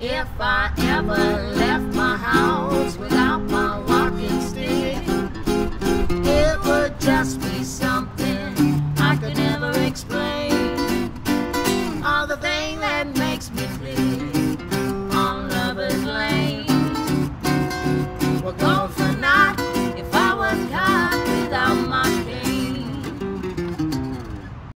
If I ever left my house without my walking stick, it would just be something I could never explain. All the thing that makes me